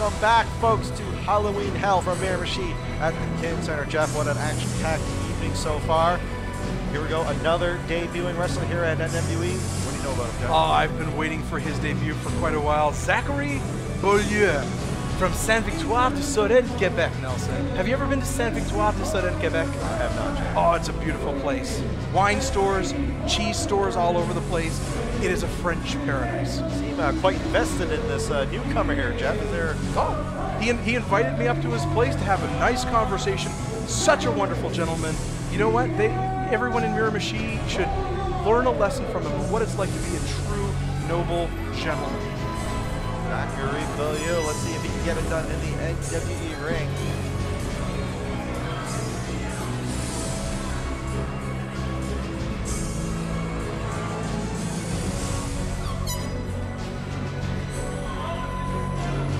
Welcome back, folks, to Halloween Hell from Miramichi at the Kin Center. Jeff, what an action-packed evening so far. Here we go, another debuting wrestler here at NWE. What do you know about him, Jeff? Oh, I've been waiting for his debut for quite a while. Zachary Beaulieu from Saint-Victoire de Sorel, Quebec, Nelson. Have you ever been to Saint-Victoire to Sorel, Quebec? I have not, Jeff. Oh, it's a beautiful place. Wine stores, cheese stores all over the place. It is a French paradise. You seem uh, quite invested in this uh, newcomer here, Jeff. Is there... Oh, he, he invited me up to his place to have a nice conversation. Such a wonderful gentleman. You know what? They, everyone in Miramichi should learn a lesson from him of what it's like to be a true, noble gentleman. Zachary Beaulieu. Let's see if he can get it done in the NWE ring.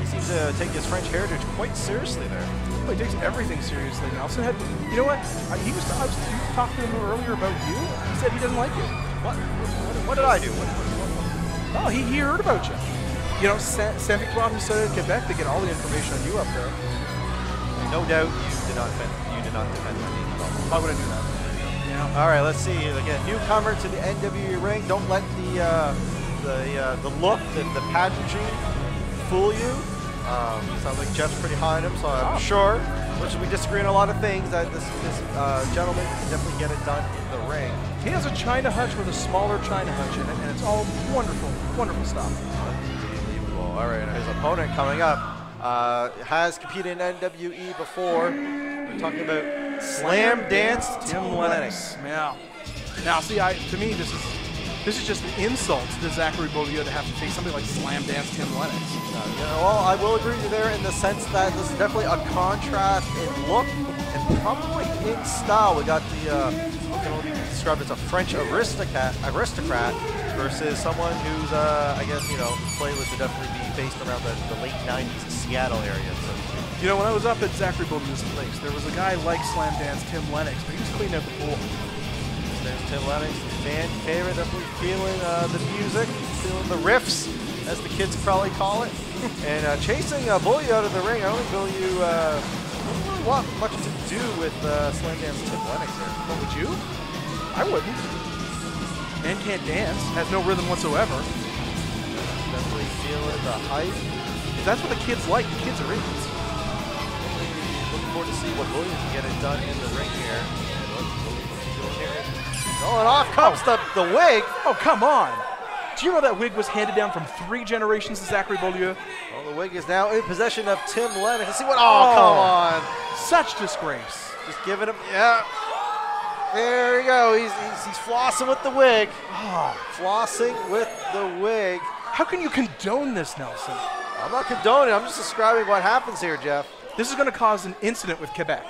He seems to take his French heritage quite seriously there. He takes everything seriously. Nelson had, you know what? He was, I was talking to him earlier about you. He said he doesn't like you. What? What, what did I do? What, what, Oh, he, he heard about you. You know, Saint, Saint Victoire de Sorel, Quebec, to get all the information on you up there. no doubt you did not defend, you did not defend my name at all. Why would I do that? Yeah. All right, let's see. Again, newcomer to the NWE ring. Don't let the uh, the uh, the look, the, the pageantry, fool you. Um, sounds like Jeff's pretty high on him, so I'm Oh. sure, which we disagree on a lot of things, that this this uh, gentleman can definitely get it done in the ring. He has a China hutch with a smaller China hutch in it, and it's all wonderful, wonderful stuff. All right, his opponent coming up uh, has competed in NWE before. We're talking about Slam Dance Tim Lennox. Yeah. Now, see, I to me, this is this is just an insult to Zachary Beaulieu to have to face somebody like Slam Dance Tim Lennox. Uh, you know, well, I will agree with you there in the sense that this is definitely a contrast in look and probably in style. We got the uh, what can only be described as a French aristocrat, aristocrat versus someone who's, uh, I guess, you know, play would definitely be based around the, the late 90s Seattle area. So, You know, when I was up at Zachary Beaulieu's place, there was a guy like Slam Dance Tim Lennox, but he was cleaning out the pool. there's Tim Lennox, fan favorite, definitely feeling uh, the music, feeling the riffs, as the kids probably call it, and uh, chasing uh, Bully out of the ring. I don't think Bully uh, really want much to do with uh, Slam Dance Tim Lennox here. What would you? I wouldn't. Man can't dance, has no rhythm whatsoever. Definitely feeling the hype. That's what the kids like, the kids are idiots. Looking forward to see what Williams can get it done in the ring here. And what Williams is doing here. Oh, and off comes the, the wig. Oh, come on. Do you know that wig was handed down from three generations to Zachary Beaulieu? Well, the wig is now in possession of Tim Lennox. Let's see what. Oh, oh come on. Such disgrace. Just giving him. Yeah. There you go. He's, he's, he's flossing with the wig. Oh, Flossing with the wig. how can you condone this, Nelson? I'm not condoning. I'm just describing what happens here, Jeff. This is going to cause an incident with Quebec.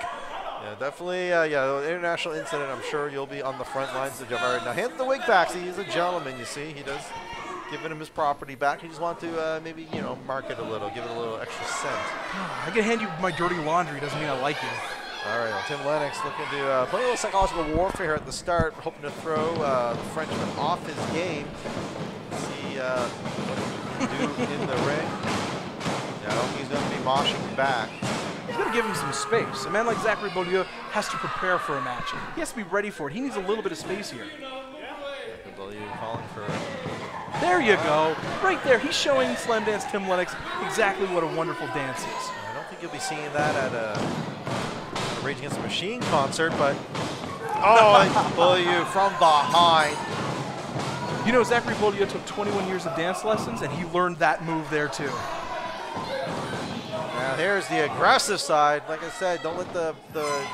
Yeah, definitely. Uh, yeah, international incident. I'm sure you'll be on the front lines of Jeff. All right, now hand the wig back. See, he's a gentleman. You see, he does giving him his property back. He just want to uh, maybe you know mark it a little, give it a little extra scent. I can hand you my dirty laundry, doesn't mean I like you. All right, well, Tim Lennox looking to uh, play a little psychological warfare at the start, hoping to throw uh, the Frenchman off his game. See uh, what he can do in the ring. No, he's going to be moshing back. He's going to give him some space. A man like Zachary Beaulieu has to prepare for a match. He has to be ready for it. He needs a little bit of space here. Believe calling for There you go. Right there. He's showing Slam Dance Tim Lennox exactly what a wonderful dance is. I don't think you'll be seeing that at a, a Rage Against the Machine concert, but oh, Beaulieu from behind. You know, Zachary Beaulieu took 21 years of dance lessons, and he learned that move there too. Now here's the aggressive side. Like I said, don't let the the,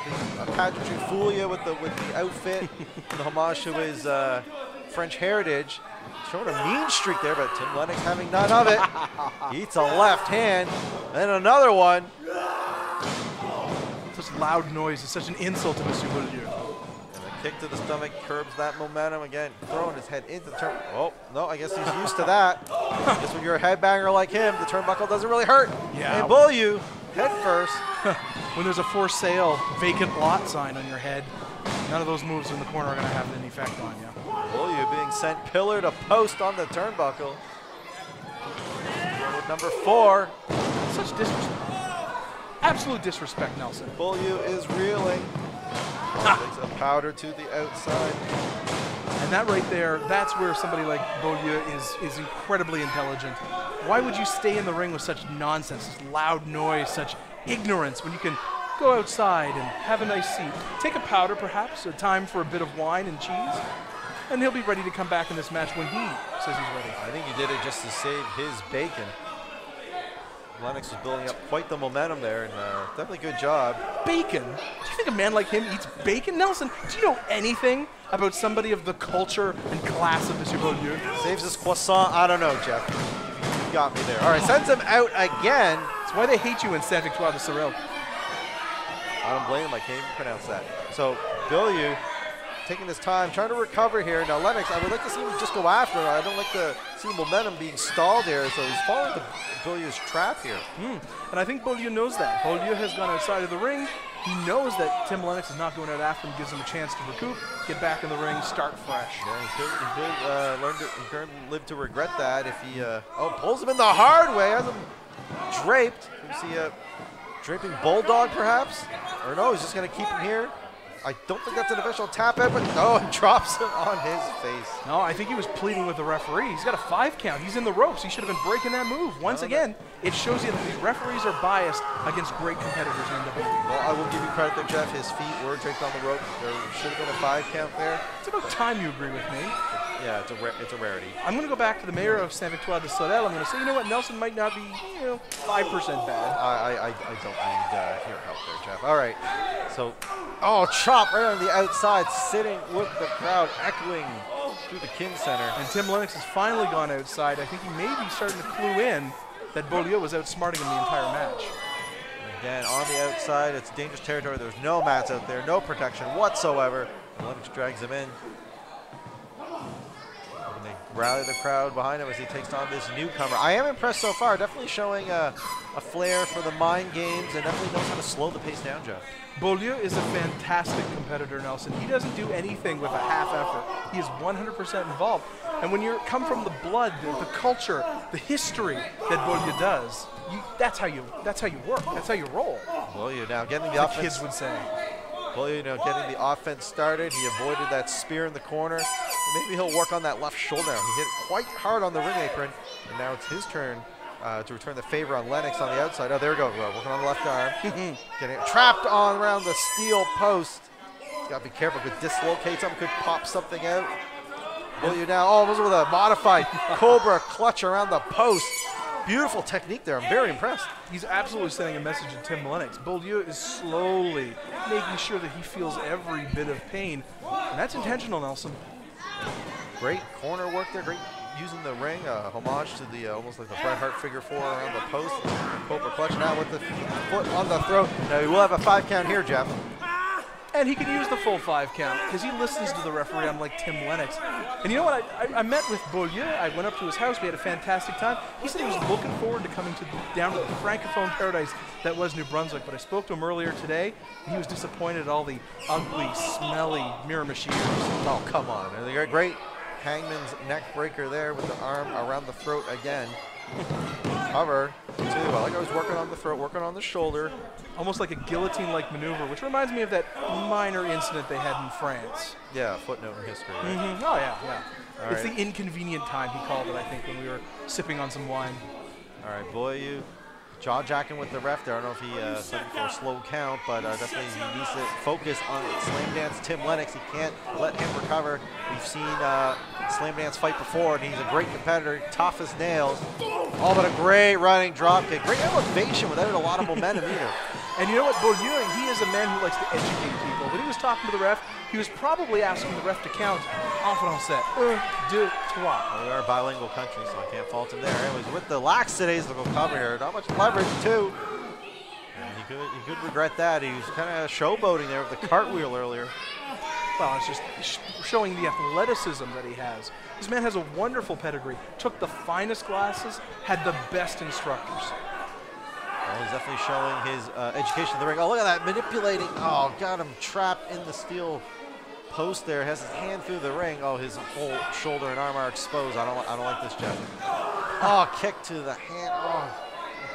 the pageantry fool you with the with the outfit, the homage to his uh, French heritage. Showing a mean streak there, but Tim Lennox having none of it. He eats a left hand, then another one. Loud noise is such an insult to Monsieur Beaulieu. And a kick to the stomach curbs that momentum again, throwing his head into the turn. Oh no, I guess he's used to that. Guess when you're a headbanger like him, the turnbuckle doesn't really hurt. Yeah. And Beaulieu head first. When there's a for sale vacant lot sign on your head, none of those moves in the corner are going to have any effect on you. Beaulieu being sent pillar to post on the turnbuckle. With number four. Such disrespect. Absolute disrespect, Nelson. Beaulieu is reeling. Takes a powder to the outside. And that right there, that's where somebody like Beaulieu is, is incredibly intelligent. Why would you stay in the ring with such nonsense, such loud noise, such ignorance when you can go outside and have a nice seat? Take a powder, perhaps, a time for a bit of wine and cheese, and he'll be ready to come back in this match when he says he's ready. I think he did it just to save his bacon. Lennox is building up quite the momentum there, and uh, definitely good job. Bacon? Do you think a man like him eats bacon? Nelson, do you know anything about somebody of the culture and class of Monsieur Beaulieu? Saves his croissant. I don't know, Jeff. You got me there. All right, sends him out again. That's why they hate you in Saint Victoire de Sorel. I don't blame him. I can't even pronounce that. So Beaulieu taking his time, trying to recover here. Now Lennox, I would like to see him just go after. I don't like to see momentum being stalled here. So he's falling into Beaulieu's trap here. Mm. And I think Beaulieu knows that. Beaulieu has gone outside of the ring. He knows that Tim Lennox is not going out after him, gives him a chance to recoup, get back in the ring, start fresh. Yeah, he could, he could uh, learn to, he could live to regret that if he, uh, oh, pulls him in the hard way, has him draped. You see a draping bulldog perhaps? Or no, he's just gonna keep him here. I don't think that's an official tap out, but no, oh, drops him on his face. No, I think he was pleading with the referee. He's got a five count. He's in the ropes. He should have been breaking that move. Once no, again, it shows you that these referees are biased against great competitors in NWE. Well, I will give you credit there, Jeff. His feet were draped on the rope. There should have been a five count there. It's about time you agree with me. Yeah, it's a it's a rarity. I'm going to go back to the mayor of Saint Victoire de Sorel. I'm going to say, you know what, Nelson might not be, you know, five percent bad. I, I I don't need uh, your help there, Jeff. All right, so oh, chop right on the outside, sitting with the crowd, echoing through the Kin Center. And Tim Lennox has finally gone outside. I think he may be starting to clue in that Beaulieu was outsmarting him the entire match. Again, on the outside, it's dangerous territory. There's no mats out there, no protection whatsoever. And Lennox drags him in rally the crowd behind him as he takes on this newcomer. I am impressed so far, definitely showing a, a flair for the mind games and definitely knows how to slow the pace down, Jeff. Beaulieu is a fantastic competitor, Nelson. He doesn't do anything with a half effort. He is 100% involved. And when you come from the blood, the, the culture, the history that Beaulieu does, you, that's how you that's how you work. That's how you roll. Beaulieu now getting the, the offense. kids would say. You know, getting the offense started. He avoided that spear in the corner. Maybe he'll work on that left shoulder. He hit quite hard on the ring apron, and now it's his turn uh, to return the favor on Lennox on the outside. Oh, there we go. Working on the left arm. Getting trapped on around the steel post. He's got to be careful. Could dislocate something. Could pop something out. Will you now? Oh, this with a modified Cobra clutch around the post. Beautiful technique there. I'm very impressed. He's absolutely sending a message to Tim Lennox. Beaulieu is slowly making sure that he feels every bit of pain. And that's intentional, Nelson. Great corner work there. Great using the ring. Uh, homage to the uh, almost like the Bret Hart figure four around the post. Cobra clutch now with the foot on the throat. Now we will have a five count here, Jeff. And he can use the full five count because he listens to the referee, I'm unlike Tim Lennox. And you know what? I, I, I, met with Beaulieu. I went up to his house. We had a fantastic time. He said he was looking forward to coming to down to the francophone paradise that was New Brunswick. But I spoke to him earlier today. He was disappointed at all the ugly, smelly Miramichi Oh, come on. Great hangman's neck breaker there with the arm around the throat again. Cover, too. I like I was working on the throat, working on the shoulder almost like a guillotine-like maneuver, which reminds me of that minor incident they had in France. Yeah, footnote in history. Right? Mm-hmm. Oh yeah, yeah. All it's right. the inconvenient time he called it. I think when we were sipping on some wine. All right, boy, you jaw jacking with the ref there. I don't know if he uh, for a slow count, but uh, definitely he needs to focus on Slam Dance Tim Lennox. He can't let him recover. We've seen uh, Slam Dance fight before, and he's a great competitor, tough as nails. Oh, but a great running drop kick. Great elevation without a lot of momentum either. And you know what, Beaulieu, he is a man who likes to educate people. When he was talking to the ref, he was probably asking the ref to count en français. Un, deux, trois. Well, we are a bilingual country, so I can't fault him there. Anyways, with the laxities of cover here, not much leverage, too. And he could, he could regret that. He was kind of showboating there with the cartwheel earlier. Well, it's just showing the athleticism that he has. This man has a wonderful pedigree. Took the finest classes, had the best instructors. Well, he's definitely showing his uh, education in the ring. Oh, look at that, manipulating. Oh, got him trapped in the steel post there. Has his hand through the ring. Oh, his whole shoulder and arm are exposed. I don't, I don't like this, Jeff. Oh, kick to the hand. Oh,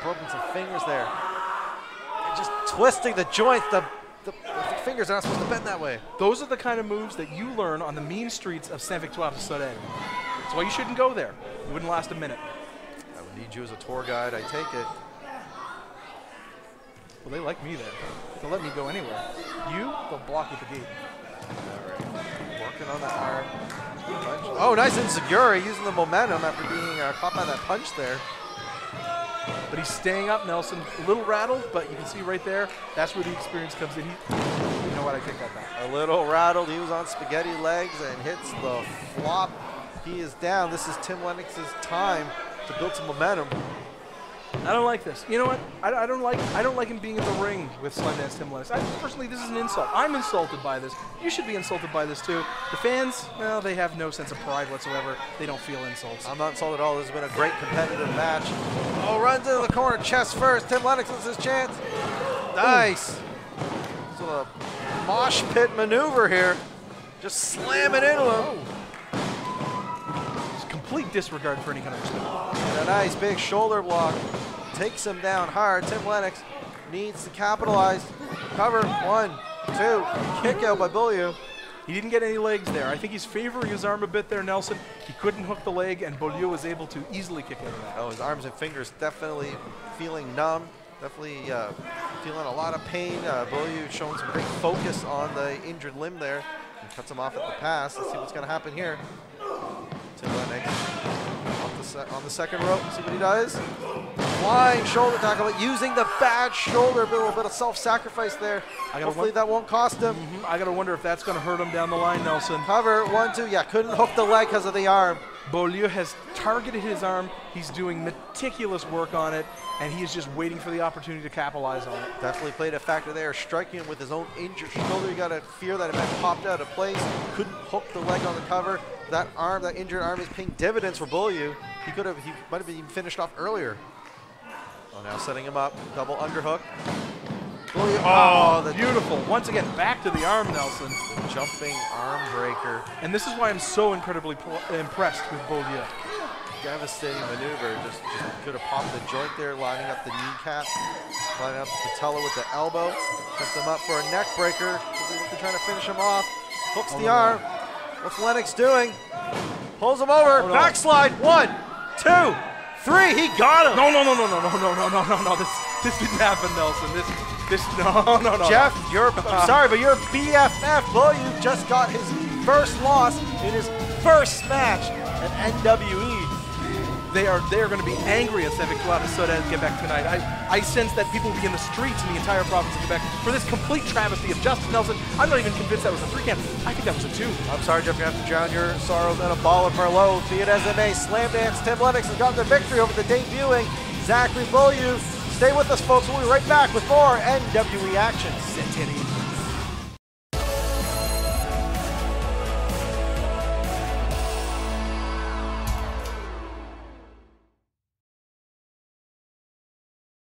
broken some fingers there. And just twisting the joint. The, the, the fingers are not supposed to bend that way. Those are the kind of moves that you learn on the mean streets of Saint Victoire de Sorel. That's why you shouldn't go there. It wouldn't last a minute. I would need you as a tour guide. I take it. Well, they like me there. They'll let me go anywhere. You, they'll block with the gate. Working on that arm. Oh, nice Enzuigiri using the momentum after being uh, caught by that punch there. But he's staying up, Nelson. A little rattled, but you can see right there, that's where the experience comes in. He, you know what, I think take that back. A little rattled. He was on spaghetti legs and hits the flop. He is down. This is Tim Lennox's time to build some momentum. I don't like this. You know what? I, I don't like I don't like him being in the ring with Slime Dance Tim Lennox. I, personally, this is an insult. I'm insulted by this. You should be insulted by this too. The fans, well, they have no sense of pride whatsoever. They don't feel insults. I'm not insulted at all. This has been a great competitive match. Oh, runs into the corner, chest first. Tim Lennox has his chance. Nice. So a mosh pit maneuver here. Just slamming into him. Complete disregard for any kind of respect. And a nice big shoulder block. Takes him down hard. Tim Lennox needs to capitalize. Cover. One, two. Kick out by Beaulieu. He didn't get any legs there. I think he's favoring his arm a bit there, Nelson. He couldn't hook the leg, and Beaulieu was able to easily kick out of that. Oh, his arms and fingers definitely feeling numb. Definitely uh, feeling a lot of pain. Uh, Beaulieu showing some great focus on the injured limb there. And cuts him off at the pass. Let's see what's going to happen here. Tim Lennox off the se- on the second rope. See what he does. Flying shoulder tackle, but using the bad shoulder. A little bit of self-sacrifice there. gotta Hopefully that won't cost him. Mhm. I got to wonder if that's going to hurt him down the line, Nelson. Cover, one, two. Yeah, couldn't hook the leg because of the arm. Beaulieu has targeted his arm. He's doing meticulous work on it, and he is just waiting for the opportunity to capitalize on it. Definitely played a factor there, striking him with his own injured shoulder. You got to fear that it might popped out of place. Couldn't hook the leg on the cover. That arm, that injured arm, is paying dividends for Beaulieu. He could have, he might have been finished off earlier. Oh, now setting him up, double underhook. Oh, the Beautiful. Once again, back to the arm, Nelson. jumping arm breaker. And this is why I'm so incredibly impressed with Beaulieu. Devastating maneuver. Just, just could have popped the joint there, lining up the kneecap, lining up the patella with the elbow. Sets him up for a neck breaker. They're trying to finish him off. Hooks Oh, the no. arm. What's Lennox doing? Pulls him over. Oh, no. Backslide. One, two, three. He got him. No, no, no, no, no, no, no, no, no, no, no. This, this didn't happen, Nelson. This, this, no, no, no. Jeff, you're I'm sorry, but your BFF Beaulieu just got his first loss in his first match at NWE. They are they are going to be angry at Victoire de Sorel at Quebec tonight. I, I sense that people will be in the streets in the entire province of Quebec for this complete travesty of Justin Nelson. I'm not even convinced that was a three count. I think that was a two. I'm sorry, Jeff, you have to drown your sorrows in a ball of Merlot. Be it as it may, Slam Dance Tim Lennox has gotten the victory over the debuting Zachary Beaulieu. Stay with us, folks. We'll be right back with more NWE action.